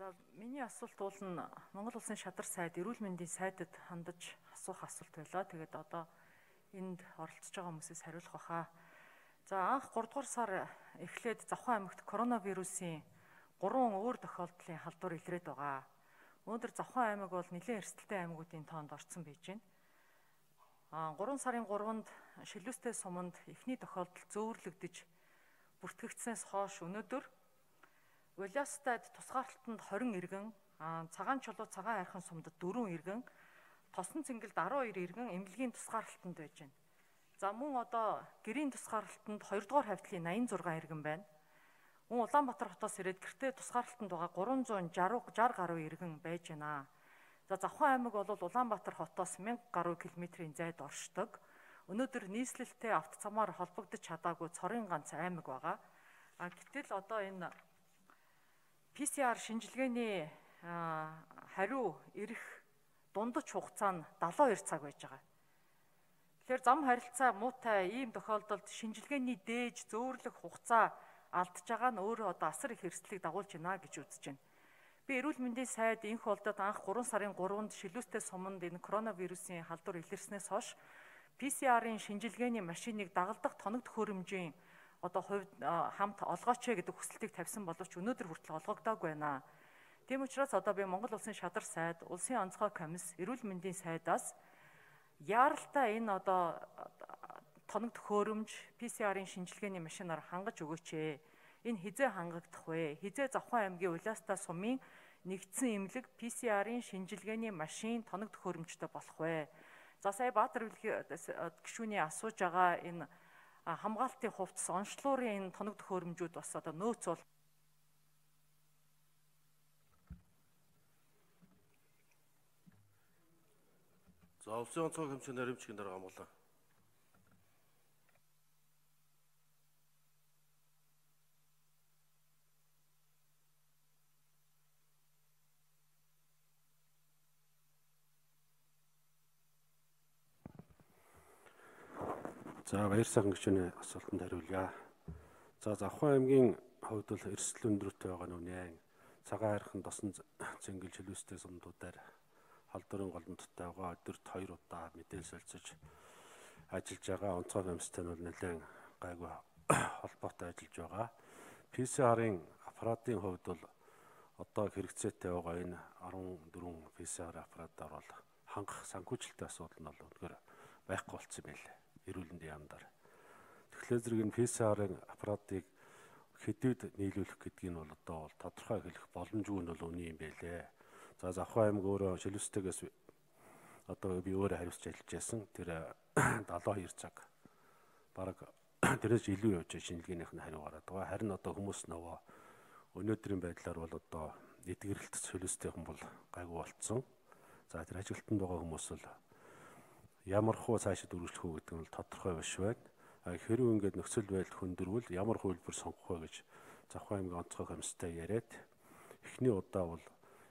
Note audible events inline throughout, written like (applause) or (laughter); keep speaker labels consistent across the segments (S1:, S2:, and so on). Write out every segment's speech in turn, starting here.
S1: За миний асуулт бол нь Монгол улсын шадар сайд эрүүл мэндийн сайдад хандаж асуух асуулт байлаа. Тэгээд одоо энд оролцож байгаа хүмүүсээс хариулах баха. За анх 3 дугаар сар эхлээд Завхан аймагт коронавирусын 3 өөр тохиолдлын халдвар илрээд байгаа. Өнөөдөр Завхан аймаг бол нэлээд эрсдэлтэй аймагуудын тоонд орсон байж байна. А 3 сарын 3-нд шилүүстэй суманд эхний тохиолдол зөөвөрлөгдөж бүртгэгдсэнээс хойш өнөөдөр Велостад тусгаарлалтанд 20 иргэн, цагаан чулуу цагаан хайрхан сумдад 4 иргэн, тосон цэнгэлд 12 иргэн эмнэлгийн тусгаарлалтанд байж байна. За мөн одоо гэрийн тусгаарлалтанд 2 дугаар хавьтлын 86 иргэн байна. Мөн Улаанбаатар хотоос ирээд гэртээ тусгаарлалтанд байгаа 360 60 гаруй иргэн байж байна. За Завхан аймаг бол Улаанбаатар хотоос 1000 гаруй километрийн зайд оршдог. Өнөөдөр нийслэлтэй автоцамаар холбогдож чадаагүй цорын ганц аймаг байгаа. А гэтэл одоо энэ PCR шинжилгээний хариу ирэх дундаж хугацаа нь 72 цаг байж байгаа. Тэгэхээр зам харилцаа муутай ийм тохиолдолд шинжилгээний дээж зөөрлөх хугацаа алдж байгаа нь өөрөө одоо асар их эрсдлийг дагуулж байна гэж үзэж байна. Би эрүүл мэндийн сайд энх болдод анх 3 сарын 3-нд шилүүстэй суманд энэ коронавирусын халдвар илэрснээс хойш PCR-ын шинжилгээний машиныг дагалдах тоног төхөөрөмжийн одоо хувьд хамт олгооч гэдэг хүсэлтийг тавьсан боловч өнөөдөр хүртэл олгогдоогүй байна. Тийм учраас одоо би Монгол улсын шадар сайд, улсын онцгой комисс, эрүүл мэндийн сайдаас яаралтай энэ одоо тоног төхөөрөмж PCR-ын шинжилгээний машинаар хангаж өгөөч. Энэ хизээ хангагдах вэ? Хизээ Завхан аймгийн Улаастаа сумын нэгдсэн эмнэлэг PCR-ын шинжилгээний машин тоног төхөөрөмжтэй болох вэ? За сая Баатар гишүүний асууж байгаа энэ хамгаалтын хувцас онцлуурын энэ тоног төхөөрөмжүүд бас одоо нөөц бол
S2: За улсын онцгой хэмжээ наримчгийн дараа гамглаа.
S3: За баяр сайхан гүшүүний асуултанд хариулъя. За Завхан аймгийн хувьд бол эрсдэл өндөртэй байгаа нүнэ. Цагаан хайрхан досон зэнгэл чөлөөстэй сумдуудаар халдварын голомттой байгаа өдөрт 2 удаа мэдээлэл солилцож ажиллаж байгаа онцгой амьстай нь бол нэлээд гайгүй (coughs) холбоотой ажиллаж байгаа. PCR-ын аппаратын хувьд бол одоо хэрэгцээтэй байгаа энэ 14 PCR аппаратаар бол хангах санхүүжилтийн асуудал нь бол үнэхээр байхгүй болцсон байлээ эрүүл мэндийн яамдаар. Тэгэхээр зэрэг энэ PCR-ын аппаратыг хэдийд нийлүүлэх гэдгийг нь бол одоо бол тодорхой хэлэх боломжгүй нь бол үний юм байлээ. За Завхан аймаг өөрөө шилвстэйгээс одоо би өөрөө хариуцж ажиллаж байсан. Тэр (coughs) 72 цаг бараг (coughs) тэрээс илүү явж шинжилгээнийх нь хариу гараад байгаа. Харин одоо хүмүүс нөгөө өнөөдрийн байдлаар бол одоо эдгэрэлт солиостойхон бол гайгүй болцсон. За тэр ажилтнанд байгаа хүмүүс бол ямар хуу цаашид үргэлжлэх үү гэдэг нь тодорхой биш байна. А хэрвээ ингээд нөхцөл байдал хөндөрвөл ямар хөлбөр сонгох вэ гэж Завхан аймгийн онцгой комисстай яриад эхний удаа бол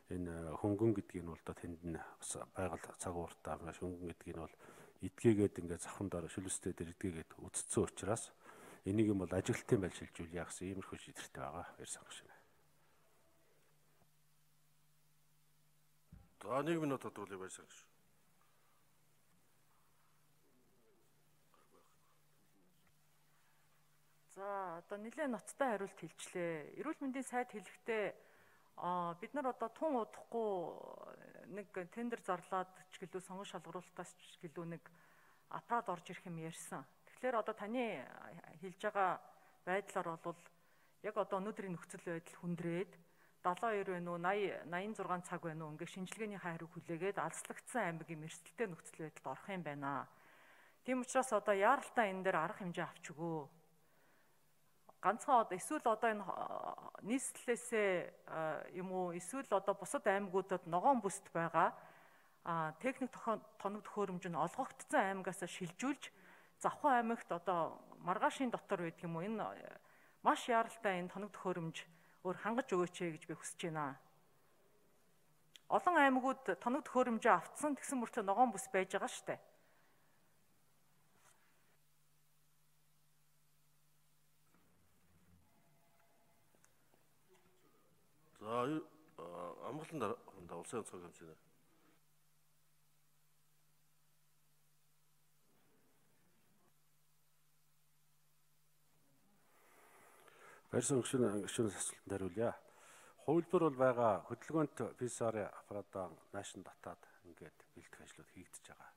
S3: энэ хөнгөн гэдгийг нь бол одоо тэнд нь бас байгаль цаг ууртаа маш хөнгөн гэдгийг нь бол эдгээгээд ингээд завхан дараа шүлэстэй дээр эдгээгээд үтцсэн учраас энийг юм бол ажилтны байл шилжүүлье гэсэн иймэрхүү шийдвэртэй байгаа. Ярьсан гэж байна.
S2: За нэг минут тодруулъя байсан гэж.
S1: За одоо нэлээд ноцтой хариулт хэлчлээ. Эрүүл мэндийн сайд хэлэхдээ бид нар одоо тун удахгүй нэг тендер зарлаад ч гэлүү сонгон шалгаруулалтаас ч гэлүү нэг аппарат орж ирэх юм ярьсан. Тэгэхээр одоо таны хэлж байгаа байдлаар бол яг одоо өнөөдрийн нөхцөл байдал хүндрээд 72 байна уу 80 86 цаг байна уу ингээ шинжилгээний хариу хүлээгээд алслагдсан аймгийн эрсдэлтэй нөхцөл байдалд орох юм байна. Тийм учраас одоо яаралтай энэ дээр арга хэмжээ авч өгөө ганцхан одоо эсвэл одоо энэ нийслэлээсээ юм уу эсвэл одоо бусад аймагуудад ногоон бүст байгаа техник тоног төхөөрөмж нь олгогдсон аймагаас шилжүүлж Завхан аймагт одоо маргаашийн дотор байдаг юм уу энэ маш яралтай энэ тоног төхөөрөмж өөр хангаж өгөөч гэж би хүсэж байна. Олон аймагуд тоног төхөөрөмжөө автсан тэгсэн мөртөө ногоон бүс байж байгаа шүү дээ.
S2: Амгалан дараанда улсын онцгой хэмжээний
S3: Барьсан гүшүүн гүшүүнээс асуултанд хариулъя. Хувилбар бол байгаа хөдөлгөөнт PCR аппаратаа наашин татаад ингээд бэлтгэх ажлууд хийгдэж байгаа.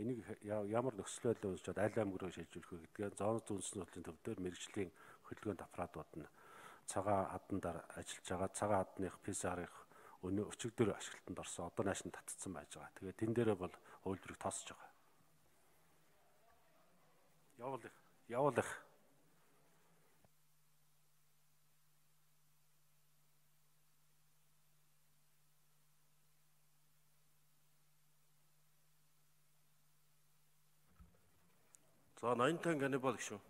S3: Энийг ямар нөхцөл байдлаар уншаад аль руу шилжүүлэх вэ гэдгээ зоон зүүнсний судлалын төв дээр мэрэгжлийн хөдөлгөөнт аппаратууд нь цагаан хадандаар ажиллаж байгаа. Цагаан хадных PCR-ых өнөө өчигдөр ашиглалтанд орсон. Одоо наашин татцсан байж байгаа. Тэгээд тэн дээрээ бол хувилбарыг тоосож байгаа. Явуулах. Явуулах.
S2: За 80 тан каннибал гişүн.